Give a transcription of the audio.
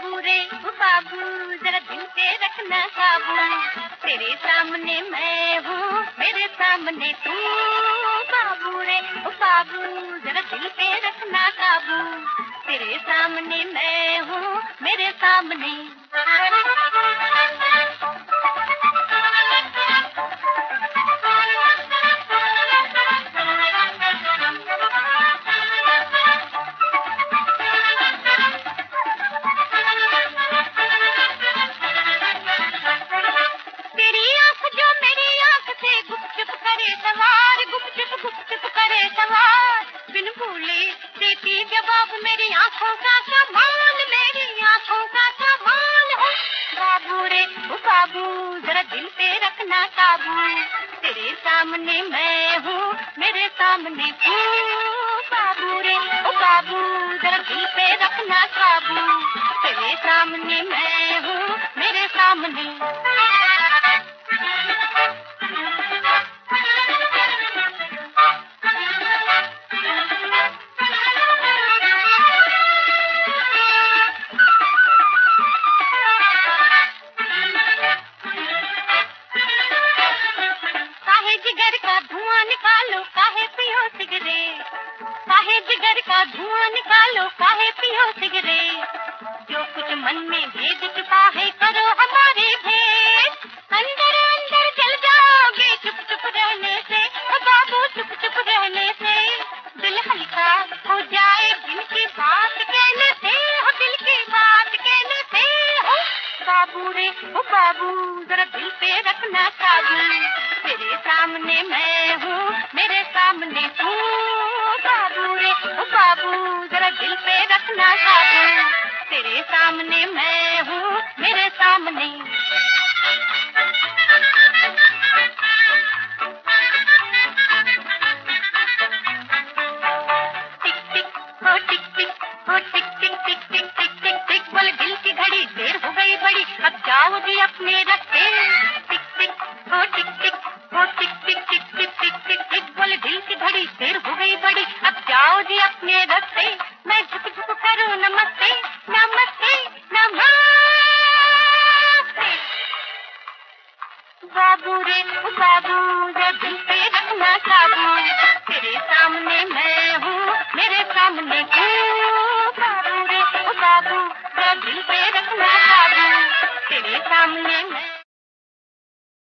بابو رے بابو ذرا دل پہ رکھنا قابو تیرے سامنے میں ہوں میرے سامنے تو بابو رے بابو ذرا دل پہ رکھنا قابو تیرے سامنے میں ہوں میرے سامنے سوال بن بھولے دیتی جواب میری آنکھوں کا سامان، میری آنکھوں کا سامان ہو بابو رے بابو، ذرا دل پہ رکھنا قابو تیرے سامنے میں ہوں، میرے سامنے بابو رے بابو، ذرا دل پہ رکھنا قابو۔ تیرے سامنے میں ہوں، میرے سامنے۔ نکالو کاہے پیو سگرے۔ کاہے جگر کا دھواں نکالو کاہے پیو سگرے۔ جو کچھ من میں بھید چھپا ہے، کرو ہمارے بھید اندر اندر چل جاؤ گے چپ چپ رہنے سے۔ بابو، چپ چپ رہنے سے۔ دل ہلکا ہو جائے، دل کی بات کہنے سے۔ دل کی بات کہنے سے۔ بابو رے او بابو، ذرا دل پہ رکھنا قابو تیرے سامنے میں ہوں۔ سامنے تو بابو رے بابو ذرا دل پہ رکھنا بابو تیرے سامنے میں ہوں، میرے سامنے۔ دل ہاں، ہاں، کی گھڑی دیر ہو گئی بڑی۔ اب جاؤ جی اپنے رکھ بابو رے دل پہ رکھنا قابو تیرے سامنے میں ہوں میرے سامنے تو بابو رے بابو پہ رکھنا قابو تیرے سامنے میں